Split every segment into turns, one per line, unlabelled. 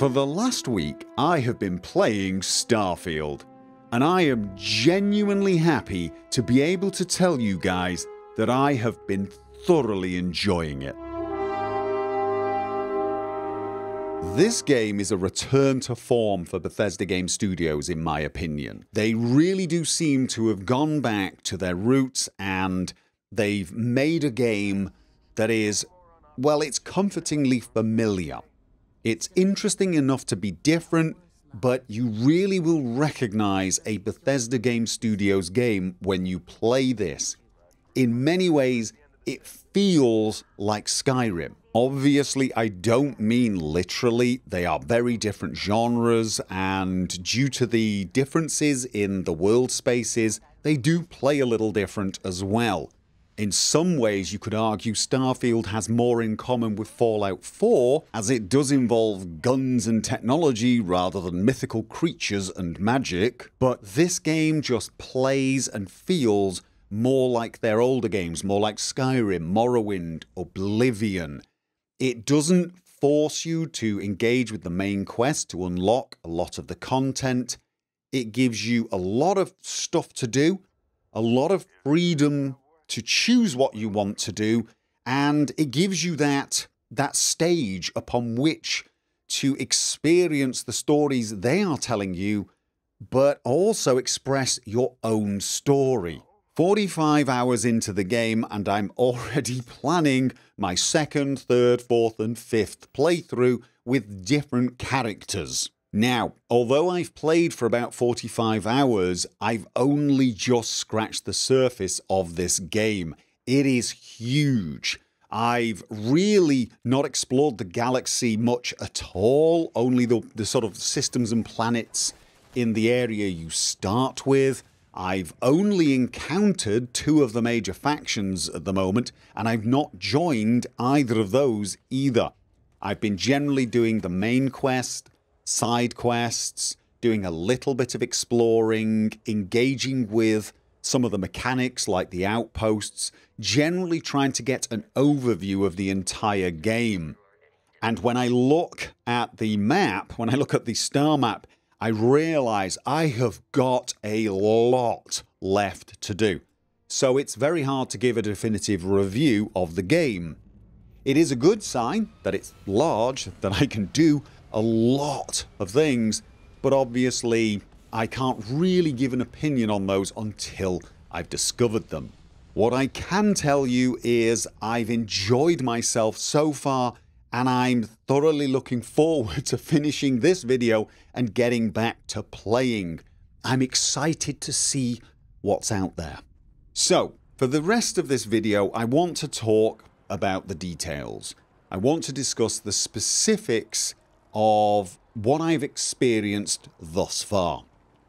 For the last week, I have been playing Starfield, and I am genuinely happy to be able to tell you guys that I have been thoroughly enjoying it. This game is a return to form for Bethesda Game Studios, in my opinion. They really do seem to have gone back to their roots and they've made a game that is, well, it's comfortingly familiar. It's interesting enough to be different, but you really will recognize a Bethesda Game Studios game when you play this. In many ways, it feels like Skyrim. Obviously, I don't mean literally. They are very different genres, and due to the differences in the world spaces, they do play a little different as well. In some ways, you could argue Starfield has more in common with Fallout 4, as it does involve guns and technology rather than mythical creatures and magic, but this game just plays and feels more like their older games, more like Skyrim, Morrowind, Oblivion. It doesn't force you to engage with the main quest to unlock a lot of the content. It gives you a lot of stuff to do, a lot of freedom to choose what you want to do, and it gives you that that stage upon which to experience the stories they are telling you, but also express your own story. 45 hours into the game, and I'm already planning my second, third, fourth, and fifth playthrough with different characters. Now, although I've played for about 45 hours, I've only just scratched the surface of this game. It is huge. I've really not explored the galaxy much at all, only the, the sort of systems and planets in the area you start with. I've only encountered two of the major factions at the moment, and I've not joined either of those either. I've been generally doing the main quest, side quests, doing a little bit of exploring, engaging with some of the mechanics like the outposts, generally trying to get an overview of the entire game. And when I look at the map, when I look at the star map, I realize I have got a lot left to do. So it's very hard to give a definitive review of the game. It is a good sign that it's large, that I can do a lot of things, but obviously I can't really give an opinion on those until I've discovered them. What I can tell you is I've enjoyed myself so far and I'm thoroughly looking forward to finishing this video and getting back to playing. I'm excited to see what's out there. So, for the rest of this video, I want to talk about the details. I want to discuss the specifics of what I've experienced thus far.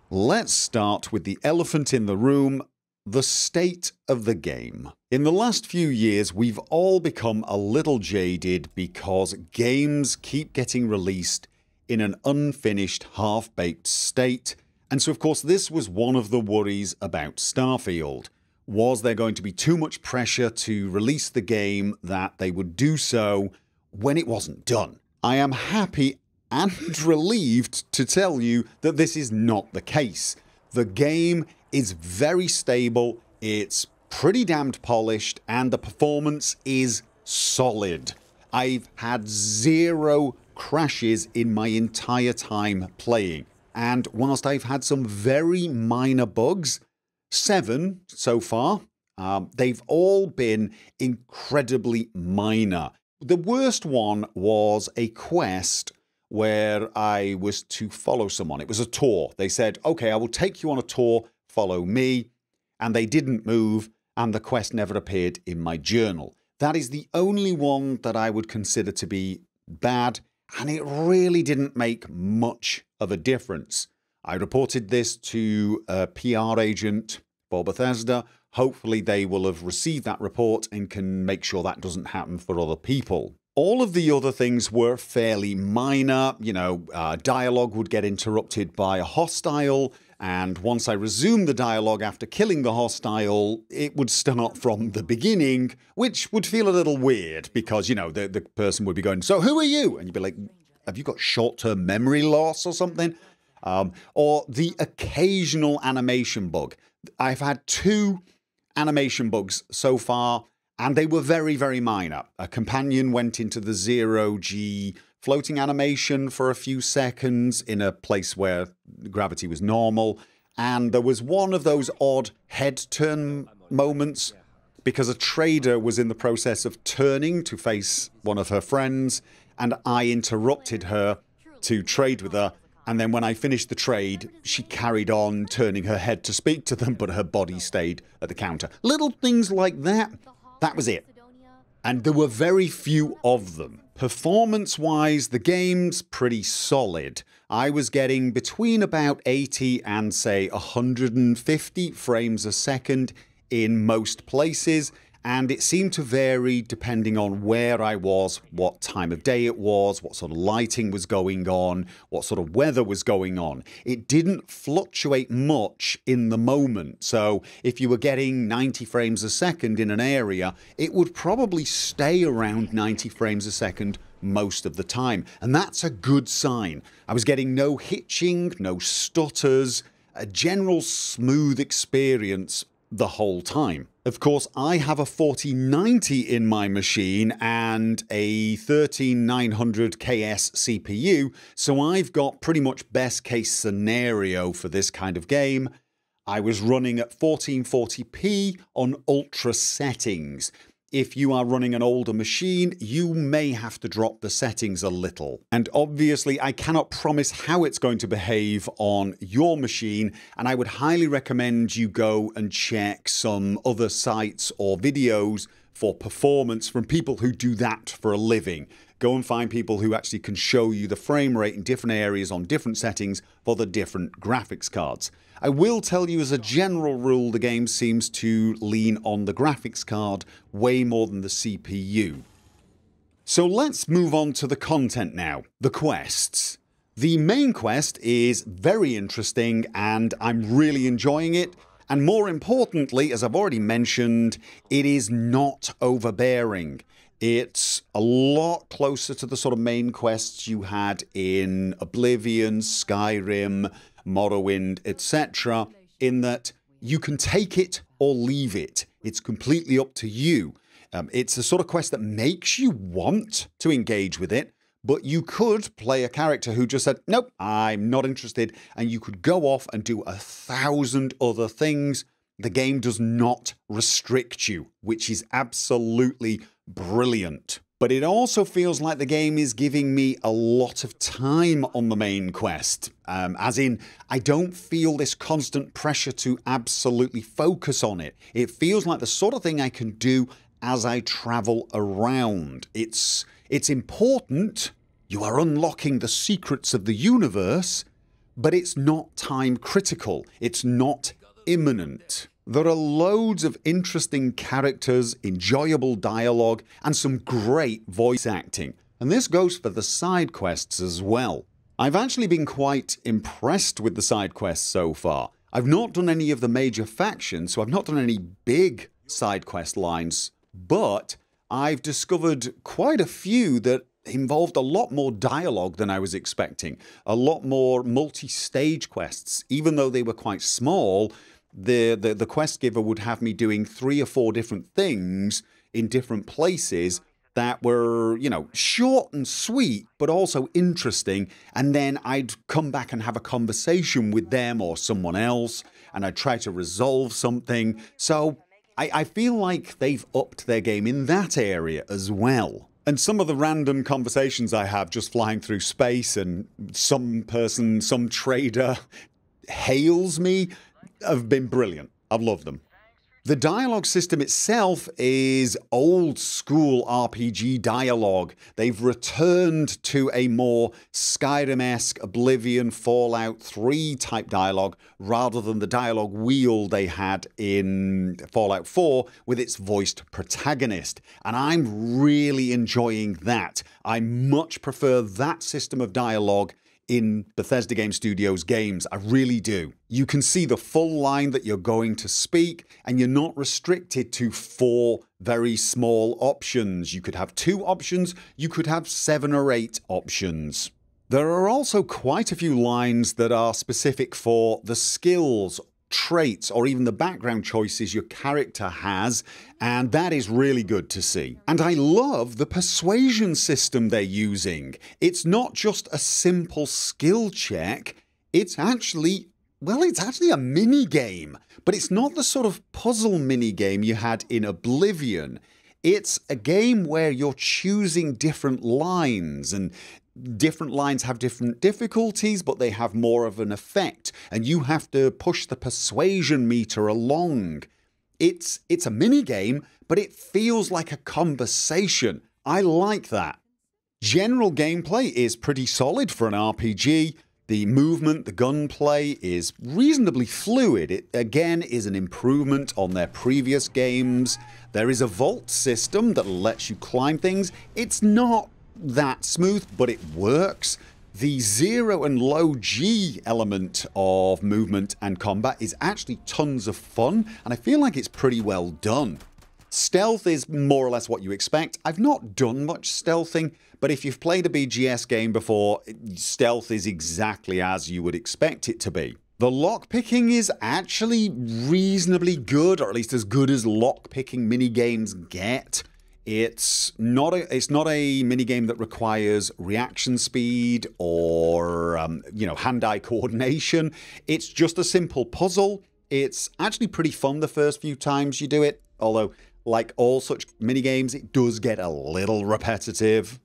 Let's start with the elephant in the room the state of the game. In the last few years, we've all become a little jaded because games keep getting released in an unfinished, half baked state. And so, of course, this was one of the worries about Starfield. Was there going to be too much pressure to release the game that they would do so when it wasn't done? I am happy and relieved to tell you that this is not the case. The game is very stable, it's pretty damned polished, and the performance is solid. I've had zero crashes in my entire time playing. And whilst I've had some very minor bugs, seven so far, um, they've all been incredibly minor. The worst one was a quest where I was to follow someone. It was a tour. They said, okay, I will take you on a tour, follow me. And they didn't move, and the quest never appeared in my journal. That is the only one that I would consider to be bad, and it really didn't make much of a difference. I reported this to a PR agent for Bethesda Hopefully, they will have received that report and can make sure that doesn't happen for other people. All of the other things were fairly minor. You know, uh, dialogue would get interrupted by a hostile, and once I resumed the dialogue after killing the hostile, it would start from the beginning, which would feel a little weird because, you know, the, the person would be going, So who are you? And you'd be like, have you got short term memory loss or something? Um, or the occasional animation bug. I've had two animation bugs so far, and they were very, very minor. A companion went into the zero G floating animation for a few seconds in a place where gravity was normal, and there was one of those odd head turn moments because a trader was in the process of turning to face one of her friends, and I interrupted her to trade with her. And then when I finished the trade, she carried on turning her head to speak to them, but her body stayed at the counter. Little things like that. That was it. And there were very few of them. Performance wise, the game's pretty solid. I was getting between about 80 and say 150 frames a second in most places, and it seemed to vary depending on where I was, what time of day it was, what sort of lighting was going on, what sort of weather was going on. It didn't fluctuate much in the moment. So if you were getting 90 frames a second in an area, it would probably stay around 90 frames a second most of the time. And that's a good sign. I was getting no hitching, no stutters, a general smooth experience the whole time. Of course, I have a 4090 in my machine and a 13900KS CPU, so I've got pretty much best case scenario for this kind of game. I was running at 1440p on ultra settings, if you are running an older machine, you may have to drop the settings a little. And obviously, I cannot promise how it's going to behave on your machine, and I would highly recommend you go and check some other sites or videos for performance from people who do that for a living. Go and find people who actually can show you the frame rate in different areas on different settings for the different graphics cards. I will tell you as a general rule the game seems to lean on the graphics card way more than the CPU. So let's move on to the content now, the quests. The main quest is very interesting and I'm really enjoying it. And more importantly, as I've already mentioned, it is not overbearing. It's a lot closer to the sort of main quests you had in Oblivion, Skyrim, Morrowind, etc., in that you can take it or leave it. It's completely up to you. Um, it's a sort of quest that makes you want to engage with it, but you could play a character who just said, Nope, I'm not interested, and you could go off and do a thousand other things. The game does not restrict you, which is absolutely brilliant but it also feels like the game is giving me a lot of time on the main quest. Um, as in, I don't feel this constant pressure to absolutely focus on it. It feels like the sort of thing I can do as I travel around. It's, it's important. You are unlocking the secrets of the universe, but it's not time critical. It's not imminent. There are loads of interesting characters, enjoyable dialogue, and some great voice acting. And this goes for the side quests as well. I've actually been quite impressed with the side quests so far. I've not done any of the major factions, so I've not done any big side quest lines, but I've discovered quite a few that involved a lot more dialogue than I was expecting, a lot more multi stage quests. Even though they were quite small, the, the, the quest giver would have me doing three or four different things in different places that were, you know, short and sweet, but also interesting. And then I'd come back and have a conversation with them or someone else, and I'd try to resolve something. So I, I feel like they've upped their game in that area as well. And some of the random conversations I have just flying through space, and some person, some trader hails me have been brilliant. I've loved them. The dialogue system itself is old school RPG dialogue. They've returned to a more Skyrim esque Oblivion Fallout 3 type dialogue rather than the dialogue wheel they had in Fallout 4 with its voiced protagonist. And I'm really enjoying that. I much prefer that system of dialogue in Bethesda Game Studios games. I really do. You can see the full line that you're going to speak, and you're not restricted to four very small options. You could have two options, you could have seven or eight options. There are also quite a few lines that are specific for the skills traits or even the background choices your character has, and that is really good to see. And I love the persuasion system they're using. It's not just a simple skill check, it's actually well, it's actually a mini game, but it's not the sort of puzzle mini game you had in Oblivion. It's a game where you're choosing different lines and different lines have different difficulties, but they have more of an effect, and you have to push the persuasion meter along. It's it's a mini game, but it feels like a conversation. I like that. General gameplay is pretty solid for an RPG. The movement, the gunplay is reasonably fluid. It again is an improvement on their previous games. There is a vault system that lets you climb things. It's not that smooth, but it works. The zero and low G element of movement and combat is actually tons of fun, and I feel like it's pretty well done. Stealth is more or less what you expect. I've not done much stealthing, but if you've played a BGS game before, stealth is exactly as you would expect it to be. The lockpicking is actually reasonably good, or at least as good as lockpicking minigames get. It's not a it's not a mini game that requires reaction speed or um, you know hand-eye coordination. It's just a simple puzzle. It's actually pretty fun the first few times you do it, although like all such mini games, it does get a little repetitive.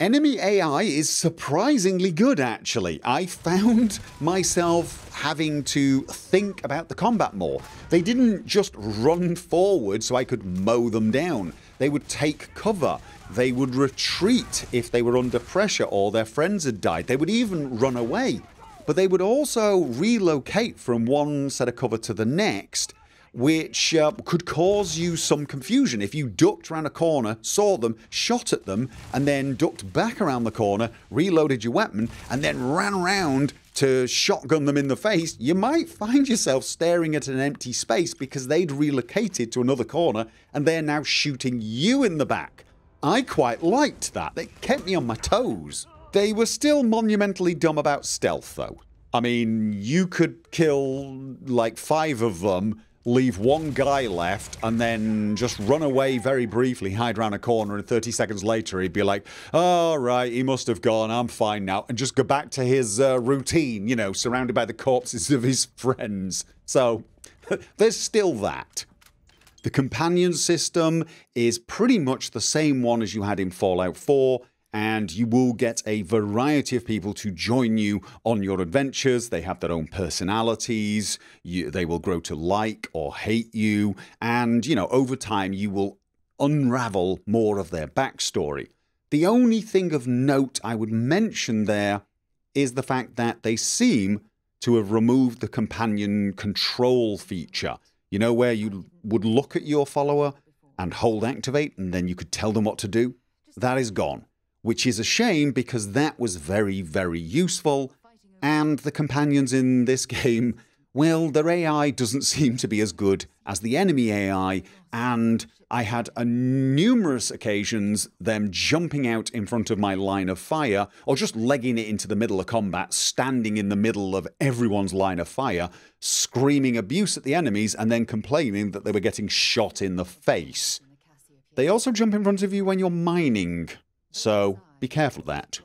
Enemy AI is surprisingly good, actually. I found myself having to think about the combat more. They didn't just run forward so I could mow them down. They would take cover. They would retreat if they were under pressure or their friends had died. They would even run away. But they would also relocate from one set of cover to the next which uh, could cause you some confusion. If you ducked around a corner, saw them, shot at them, and then ducked back around the corner, reloaded your weapon, and then ran around to shotgun them in the face, you might find yourself staring at an empty space because they'd relocated to another corner and they're now shooting you in the back. I quite liked that. They kept me on my toes. They were still monumentally dumb about stealth, though. I mean, you could kill like five of them leave one guy left and then just run away very briefly, hide around a corner, and 30 seconds later he'd be like, "All right, he must have gone, I'm fine now, and just go back to his uh, routine, you know, surrounded by the corpses of his friends. So there's still that. The companion system is pretty much the same one as you had in Fallout 4 and you will get a variety of people to join you on your adventures. They have their own personalities. You, they will grow to like or hate you. And, you know, over time, you will unravel more of their backstory. The only thing of note I would mention there is the fact that they seem to have removed the companion control feature. You know, where you would look at your follower and hold activate, and then you could tell them what to do? That is gone which is a shame because that was very, very useful. And the companions in this game, well, their AI doesn't seem to be as good as the enemy AI, and I had a numerous occasions them jumping out in front of my line of fire, or just legging it into the middle of combat, standing in the middle of everyone's line of fire, screaming abuse at the enemies, and then complaining that they were getting shot in the face. They also jump in front of you when you're mining, so be careful of that.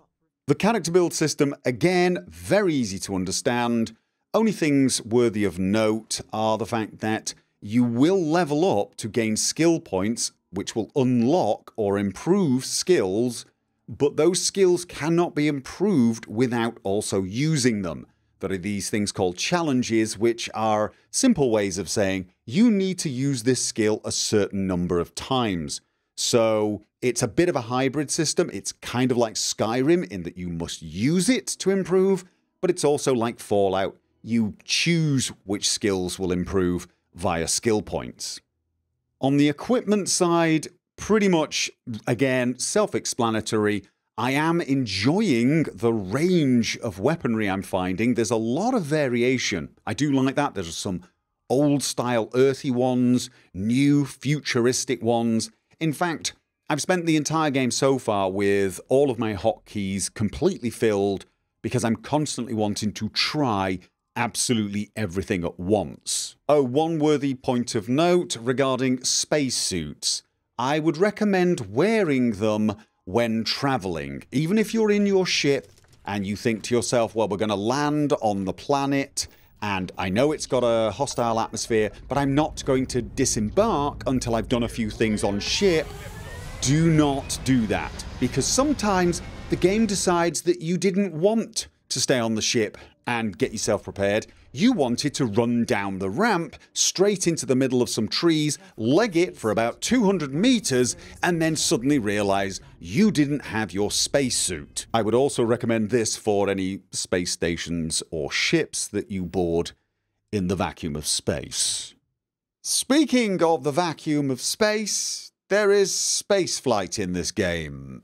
The character build system, again, very easy to understand. Only things worthy of note are the fact that you will level up to gain skill points, which will unlock or improve skills, but those skills cannot be improved without also using them. There are these things called challenges, which are simple ways of saying you need to use this skill a certain number of times. So it's a bit of a hybrid system. It's kind of like Skyrim in that you must use it to improve, but it's also like Fallout. You choose which skills will improve via skill points. On the equipment side, pretty much, again, self explanatory. I am enjoying the range of weaponry I'm finding. There's a lot of variation. I do like that. There's some old style earthy ones, new futuristic ones. In fact, I've spent the entire game so far with all of my hotkeys completely filled because I'm constantly wanting to try absolutely everything at once. Oh, one worthy point of note regarding spacesuits. I would recommend wearing them when travelling. Even if you're in your ship and you think to yourself, well, we're going to land on the planet and I know it's got a hostile atmosphere, but I'm not going to disembark until I've done a few things on ship do not do that because sometimes the game decides that you didn't want to stay on the ship and get yourself prepared. You wanted to run down the ramp straight into the middle of some trees, leg it for about 200 meters, and then suddenly realize you didn't have your spacesuit. I would also recommend this for any space stations or ships that you board in the vacuum of space. Speaking of the vacuum of space, there is spaceflight in this game.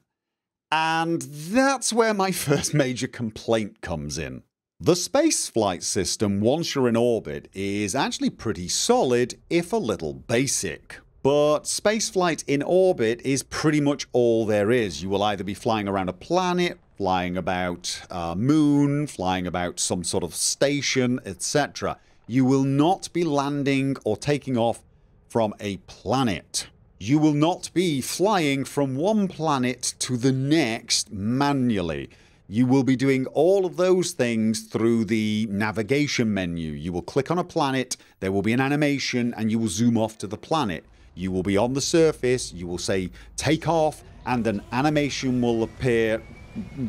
And that's where my first major complaint comes in. The spaceflight system, once you're in orbit, is actually pretty solid, if a little basic. But spaceflight in orbit is pretty much all there is. You will either be flying around a planet, flying about a moon, flying about some sort of station, etc. You will not be landing or taking off from a planet. You will not be flying from one planet to the next manually. You will be doing all of those things through the navigation menu. You will click on a planet, there will be an animation, and you will zoom off to the planet. You will be on the surface, you will say take off, and an animation will appear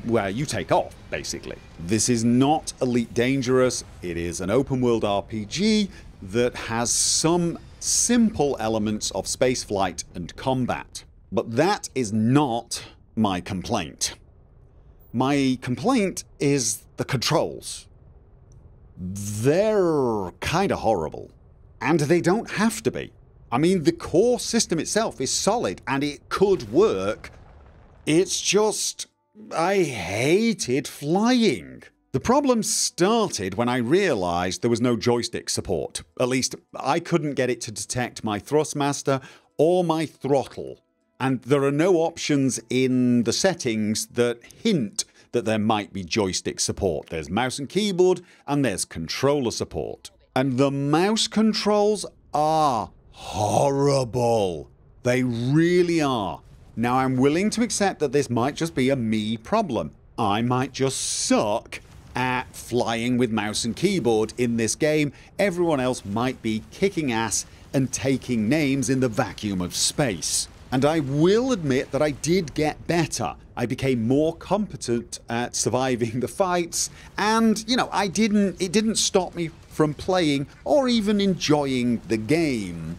where you take off, basically. This is not Elite Dangerous, it is an open world RPG that has some simple elements of spaceflight and combat. But that is not my complaint. My complaint is the controls. They're kinda horrible. And they don't have to be. I mean, the core system itself is solid and it could work. It's just. I hated flying. The problem started when I realised there was no joystick support. At least, I couldn't get it to detect my Thrustmaster or my throttle. And there are no options in the settings that hint that there might be joystick support. There's mouse and keyboard, and there's controller support. And the mouse controls are horrible. They really are. Now, I'm willing to accept that this might just be a me problem. I might just suck at flying with mouse and keyboard in this game. Everyone else might be kicking ass and taking names in the vacuum of space. And I will admit that I did get better. I became more competent at surviving the fights and, you know, I didn't it didn't stop me from playing or even enjoying the game.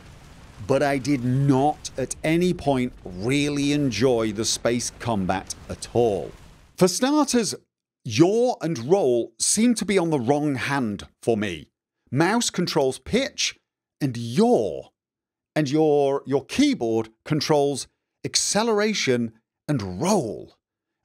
But I did not at any point really enjoy the space combat at all. For starters, Yaw and roll seem to be on the wrong hand for me. Mouse controls pitch and yaw, and your, your keyboard controls acceleration and roll.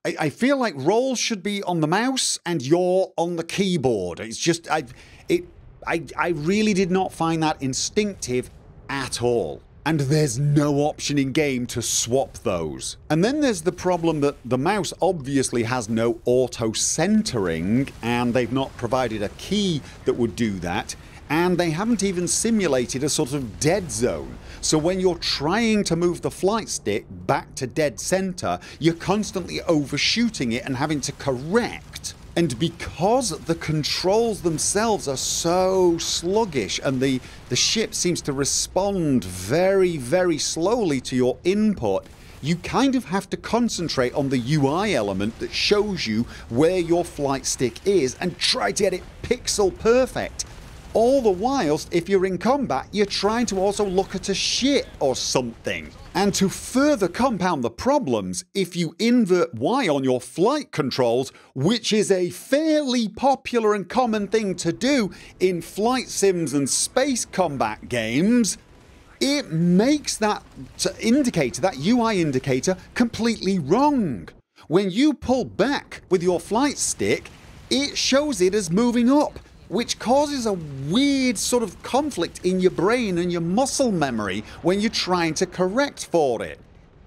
I, I feel like roll should be on the mouse and yaw on the keyboard. It's just, I, it, I, I really did not find that instinctive at all and there's no option in game to swap those. And then there's the problem that the mouse obviously has no auto centering and they've not provided a key that would do that and they haven't even simulated a sort of dead zone. So when you're trying to move the flight stick back to dead center, you're constantly overshooting it and having to correct and because the controls themselves are so sluggish and the, the ship seems to respond very, very slowly to your input, you kind of have to concentrate on the UI element that shows you where your flight stick is and try to get it pixel perfect. All the whilst, if you're in combat, you're trying to also look at a ship or something. And to further compound the problems, if you invert Y on your flight controls, which is a fairly popular and common thing to do in flight sims and space combat games, it makes that indicator, that UI indicator, completely wrong. When you pull back with your flight stick, it shows it as moving up, which causes a weird sort of conflict in your brain and your muscle memory when you're trying to correct for it.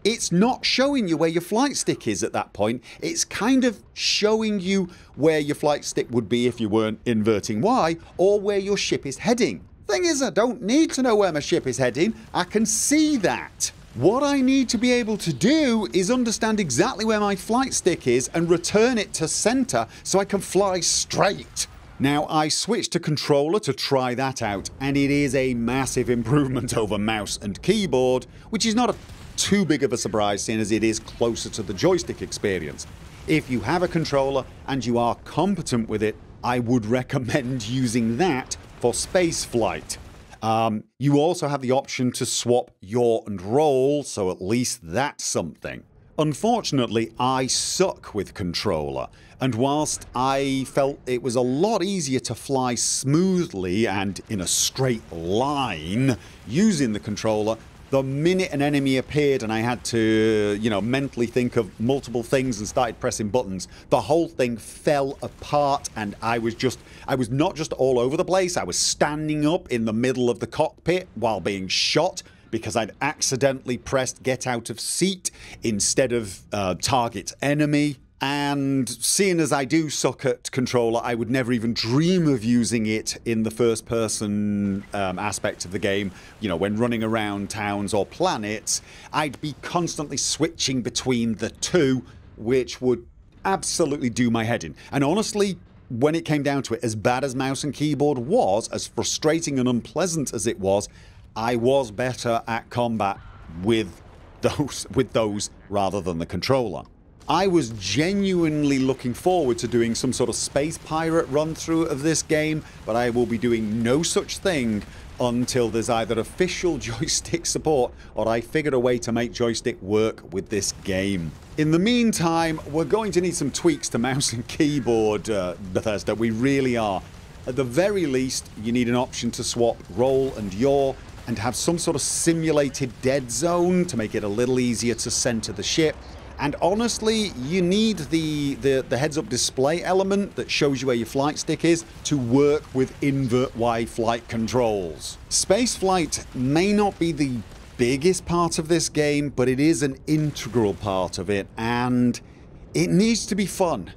It's not showing you where your flight stick is at that point, it's kind of showing you where your flight stick would be if you weren't inverting Y, or where your ship is heading. Thing is, I don't need to know where my ship is heading, I can see that. What I need to be able to do is understand exactly where my flight stick is and return it to centre so I can fly straight. Now I switched to controller to try that out and it is a massive improvement over mouse and keyboard which is not a too big of a surprise seeing as it is closer to the joystick experience. If you have a controller and you are competent with it I would recommend using that for spaceflight. Um, you also have the option to swap yaw and roll, so at least that's something. Unfortunately, I suck with controller, and whilst I felt it was a lot easier to fly smoothly and in a straight line using the controller, the minute an enemy appeared and I had to, you know, mentally think of multiple things and started pressing buttons, the whole thing fell apart and I was just, I was not just all over the place, I was standing up in the middle of the cockpit while being shot because I'd accidentally pressed get out of seat instead of uh, target enemy. And seeing as I do suck at controller I would never even dream of using it in the first person um, aspect of the game. You know when running around towns or planets I'd be constantly switching between the two which would absolutely do my head in. And honestly when it came down to it as bad as mouse and keyboard was as frustrating and unpleasant as it was I was better at combat with those with those rather than the controller I was genuinely looking forward to doing some sort of space pirate run through of this game but I will be doing no such thing until there's either official joystick support or I figured a way to make joystick work with this game. In the meantime we're going to need some tweaks to mouse and keyboard uh, Bethesda, we really are. At the very least you need an option to swap roll and yaw and have some sort of simulated dead zone to make it a little easier to center the ship and honestly you need the, the, the heads up display element that shows you where your flight stick is to work with invert Y flight controls. Spaceflight may not be the biggest part of this game but it is an integral part of it and it needs to be fun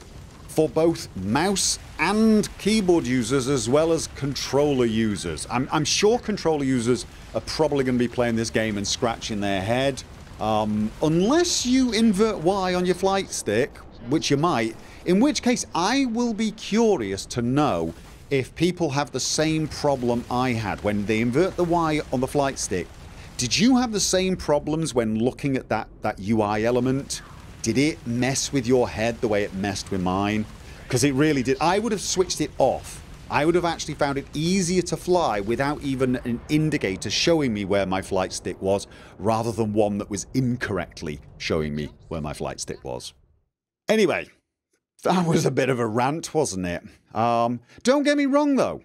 for both mouse and keyboard users as well as controller users. I'm, I'm sure controller users are probably going to be playing this game and scratching their head um, unless you invert Y on your flight stick, which you might, in which case I will be curious to know if people have the same problem I had when they invert the Y on the flight stick. Did you have the same problems when looking at that, that UI element? Did it mess with your head the way it messed with mine? Because it really did. I would have switched it off I would have actually found it easier to fly without even an indicator showing me where my flight stick was rather than one that was incorrectly showing me where my flight stick was. Anyway, that was a bit of a rant wasn't it? Um, don't get me wrong though,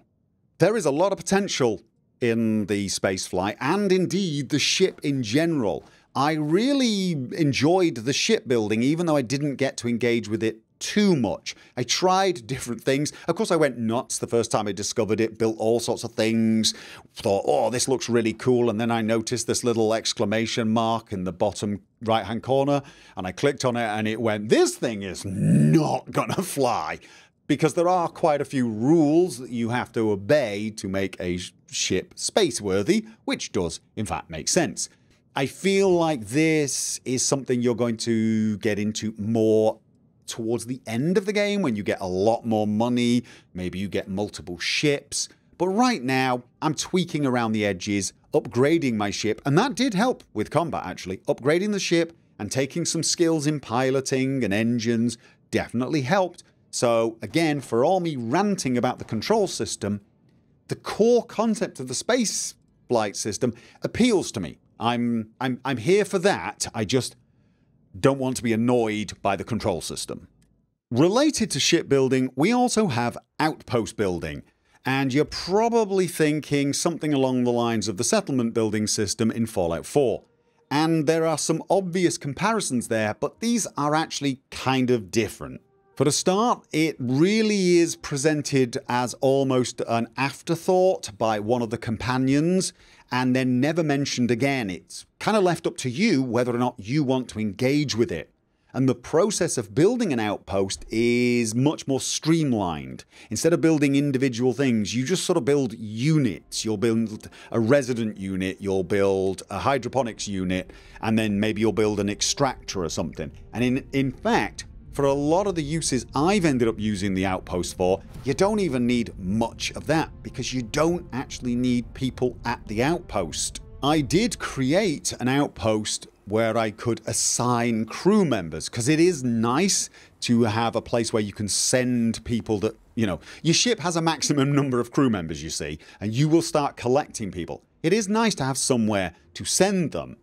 there is a lot of potential in the spaceflight and indeed the ship in general. I really enjoyed the shipbuilding even though I didn't get to engage with it too much. I tried different things. Of course I went nuts the first time I discovered it, built all sorts of things, thought oh this looks really cool and then I noticed this little exclamation mark in the bottom right hand corner and I clicked on it and it went this thing is not gonna fly because there are quite a few rules that you have to obey to make a ship space-worthy, which does in fact make sense. I feel like this is something you're going to get into more towards the end of the game when you get a lot more money, maybe you get multiple ships. But right now, I'm tweaking around the edges, upgrading my ship, and that did help with combat actually. Upgrading the ship and taking some skills in piloting and engines definitely helped. So again, for all me ranting about the control system, the core concept of the space flight system appeals to me. I'm, I'm, I'm here for that. I just don't want to be annoyed by the control system. Related to shipbuilding, we also have outpost building, and you're probably thinking something along the lines of the settlement building system in Fallout 4. And there are some obvious comparisons there, but these are actually kind of different. For a start, it really is presented as almost an afterthought by one of the companions and then never mentioned again. It's kind of left up to you whether or not you want to engage with it. And the process of building an outpost is much more streamlined. Instead of building individual things, you just sort of build units. You'll build a resident unit, you'll build a hydroponics unit, and then maybe you'll build an extractor or something. And in, in fact, for a lot of the uses I've ended up using the outpost for, you don't even need much of that because you don't actually need people at the outpost. I did create an outpost where I could assign crew members because it is nice to have a place where you can send people that, you know, your ship has a maximum number of crew members, you see, and you will start collecting people. It is nice to have somewhere to send them.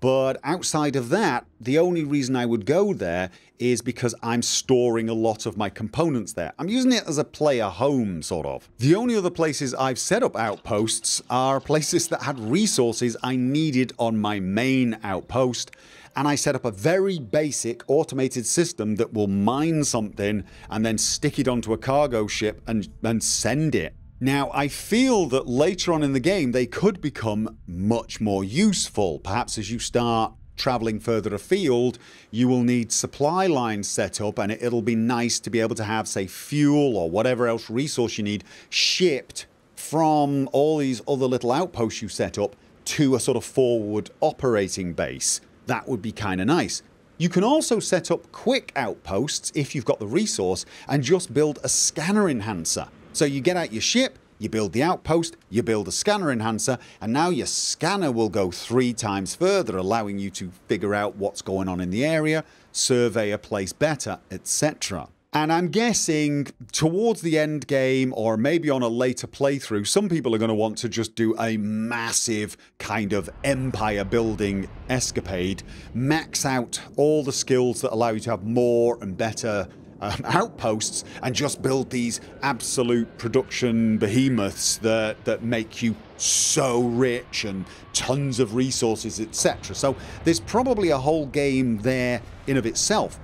But outside of that, the only reason I would go there is because I'm storing a lot of my components there. I'm using it as a player home, sort of. The only other places I've set up outposts are places that had resources I needed on my main outpost, and I set up a very basic automated system that will mine something and then stick it onto a cargo ship and, and send it. Now, I feel that later on in the game they could become much more useful. Perhaps as you start traveling further afield, you will need supply lines set up, and it'll be nice to be able to have, say, fuel or whatever else resource you need shipped from all these other little outposts you set up to a sort of forward operating base. That would be kind of nice. You can also set up quick outposts if you've got the resource and just build a scanner enhancer. So you get out your ship, you build the outpost, you build a scanner enhancer, and now your scanner will go three times further, allowing you to figure out what's going on in the area, survey a place better, etc. And I'm guessing towards the end game, or maybe on a later playthrough, some people are going to want to just do a massive kind of empire building escapade, max out all the skills that allow you to have more and better um, outposts and just build these absolute production behemoths that, that make you so rich and tons of resources, etc. So there's probably a whole game there in of itself.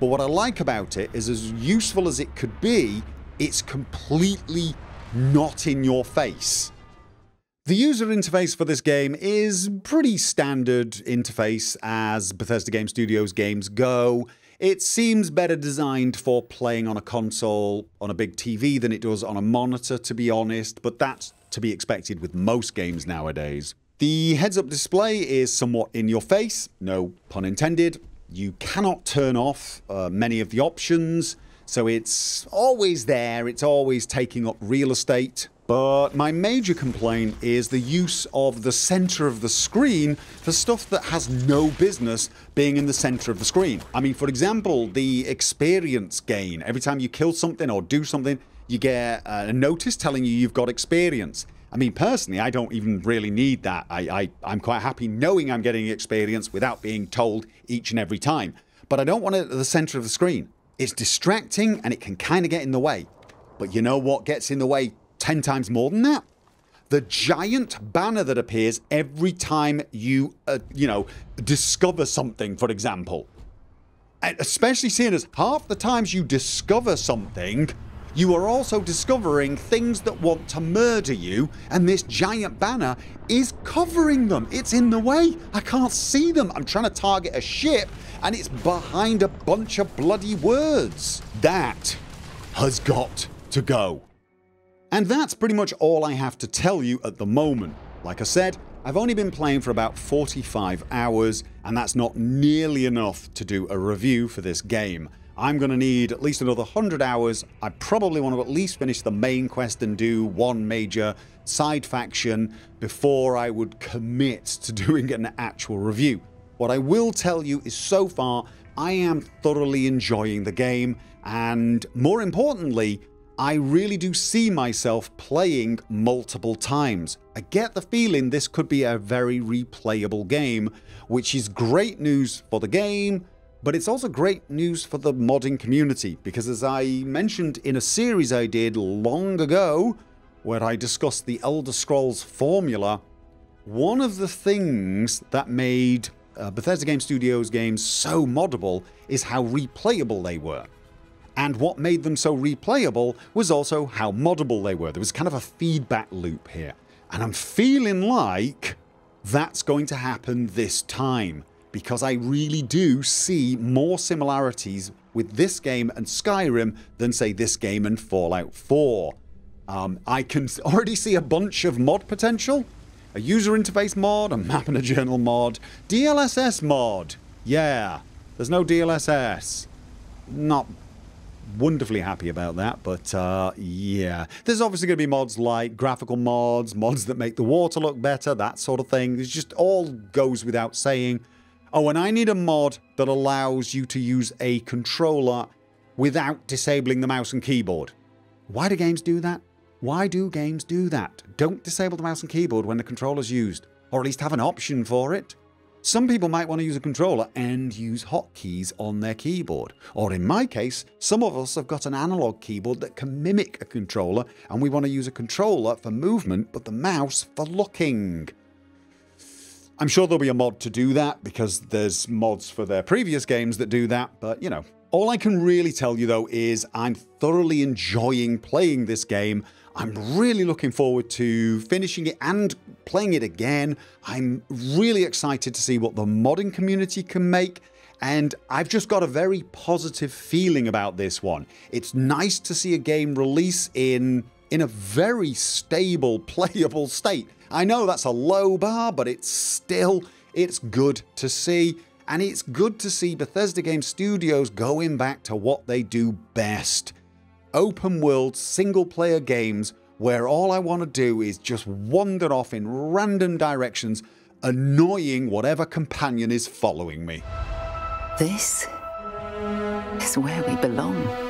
But what I like about it is as useful as it could be, it's completely not in your face. The user interface for this game is pretty standard interface as Bethesda Game Studios games go. It seems better designed for playing on a console on a big TV than it does on a monitor, to be honest, but that's to be expected with most games nowadays. The heads up display is somewhat in your face, no pun intended. You cannot turn off uh, many of the options, so it's always there, it's always taking up real estate. But my major complaint is the use of the center of the screen for stuff that has no business being in the center of the screen. I mean, for example, the experience gain. Every time you kill something or do something, you get a notice telling you you've got experience. I mean, personally, I don't even really need that. I, I, am quite happy knowing I'm getting experience without being told each and every time. But I don't want it at the center of the screen. It's distracting and it can kind of get in the way. But you know what gets in the way 10 times more than that. The giant banner that appears every time you, uh, you know, discover something, for example. And especially seeing as half the times you discover something, you are also discovering things that want to murder you, and this giant banner is covering them. It's in the way. I can't see them. I'm trying to target a ship, and it's behind a bunch of bloody words. That has got to go. And that's pretty much all I have to tell you at the moment. Like I said, I've only been playing for about 45 hours, and that's not nearly enough to do a review for this game. I'm going to need at least another 100 hours. I probably want to at least finish the main quest and do one major side faction before I would commit to doing an actual review. What I will tell you is so far, I am thoroughly enjoying the game, and more importantly, I really do see myself playing multiple times. I get the feeling this could be a very replayable game, which is great news for the game, but it's also great news for the modding community, because as I mentioned in a series I did long ago, where I discussed the Elder Scrolls formula, one of the things that made uh, Bethesda Game Studios games so moddable is how replayable they were. And what made them so replayable was also how moddable they were. There was kind of a feedback loop here. And I'm feeling like that's going to happen this time because I really do see more similarities with this game and Skyrim than, say, this game and Fallout 4. Um, I can already see a bunch of mod potential. A user interface mod, a map and a journal mod, DLSS mod. Yeah, there's no DLSS. Not wonderfully happy about that, but uh, yeah. There's obviously going to be mods like graphical mods, mods that make the water look better, that sort of thing. It just all goes without saying. Oh, and I need a mod that allows you to use a controller without disabling the mouse and keyboard. Why do games do that? Why do games do that? Don't disable the mouse and keyboard when the controller's used, or at least have an option for it. Some people might want to use a controller and use hotkeys on their keyboard. Or in my case, some of us have got an analog keyboard that can mimic a controller and we want to use a controller for movement but the mouse for looking. I'm sure there'll be a mod to do that because there's mods for their previous games that do that, but you know. All I can really tell you though is I'm thoroughly enjoying playing this game. I'm really looking forward to finishing it and playing it again. I'm really excited to see what the modding community can make. And I've just got a very positive feeling about this one. It's nice to see a game release in in a very stable, playable state. I know that's a low bar, but it's still it's good to see. And it's good to see Bethesda Game Studios going back to what they do best open world single player games where all I want to do is just wander off in random directions, annoying whatever companion is following me.
This is where we belong.